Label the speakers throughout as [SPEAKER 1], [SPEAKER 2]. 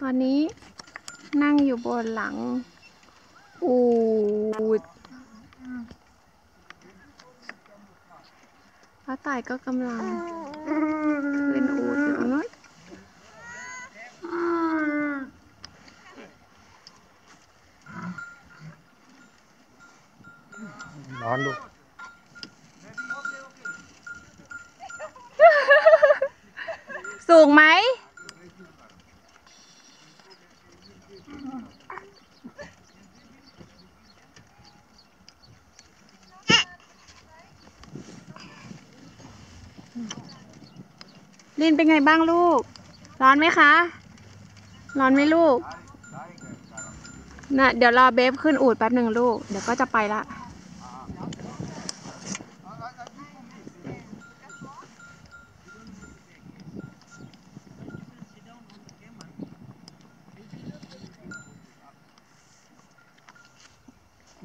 [SPEAKER 1] ตอนนี้นั่งอยู่บนหลัง อูดป้าต่ายก็กำลังขึ้นอูดอยู่ตรงนู้น
[SPEAKER 2] ร้อนลูก
[SPEAKER 1] สูงไหม ลินเป็นไงบ้างลูก ร้อนไหมคะ ร้อนไหมลูกนะเดี๋ยวรอเบฟขึ้นอูดแป๊บหนึ่งลูก เดี๋ยวก็จะไปละ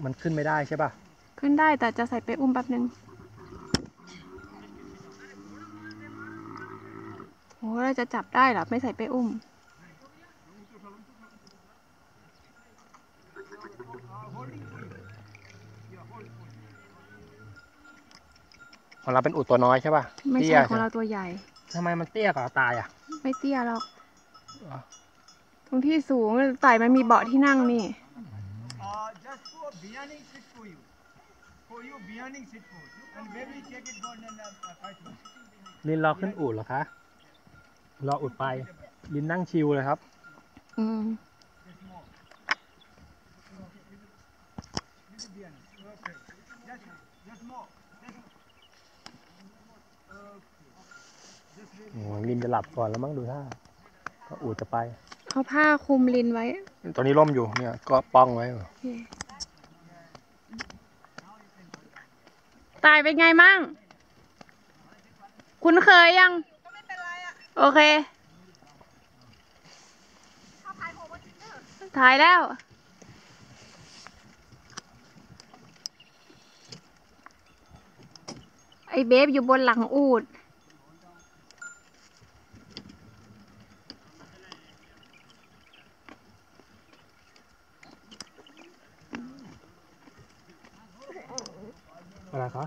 [SPEAKER 2] มันขึ้นไม่ได้ใช่ป่ะ
[SPEAKER 1] ขึ้นได้แต่จะใส่ไปอุ้มแป๊บหนึ่ง โอ้เราจะจับได้เหรอ ไม่ใส่ไปอุ้ม
[SPEAKER 2] ของเราเป็นอุดตัวน้อยใช่ป่ะ
[SPEAKER 1] ไม่
[SPEAKER 2] เตี้
[SPEAKER 1] ใช่
[SPEAKER 2] ย
[SPEAKER 1] ของเราตัวใหญ่
[SPEAKER 2] ทำไมมันเตี้ยกว่าตายอะ
[SPEAKER 1] ไม่เตี้ยหรอก
[SPEAKER 2] เหรอ
[SPEAKER 1] ตรงที่สูงไต่มันมีเบาะที่นั่งนี่
[SPEAKER 3] Uh, just for beginning sit for you. For you beginning sit for you. And maybe take it down and uh, uh, fight one.
[SPEAKER 2] ลินรอขึ้นอูดเหรอคะ รออูดไป ลินนั่งชิวเลยครับ
[SPEAKER 1] อืม
[SPEAKER 3] Okay. Just, just more. Just,
[SPEAKER 2] โอ้ลินจะหลับก่อนแล้วมั้งดูท่าก็อูดจะไป
[SPEAKER 1] เอาผ้าคลุมลินไว้
[SPEAKER 2] ตอนนี้ร่มอยู่เนี่ย ก็ป้องไว้อยู่
[SPEAKER 1] โอเคตายเป็นไงมั่ง คุณเคยยัง โอเค ถ่ายแล้ว ไอ้เบฟอยู่บนหลังอูด
[SPEAKER 2] อะไรคะ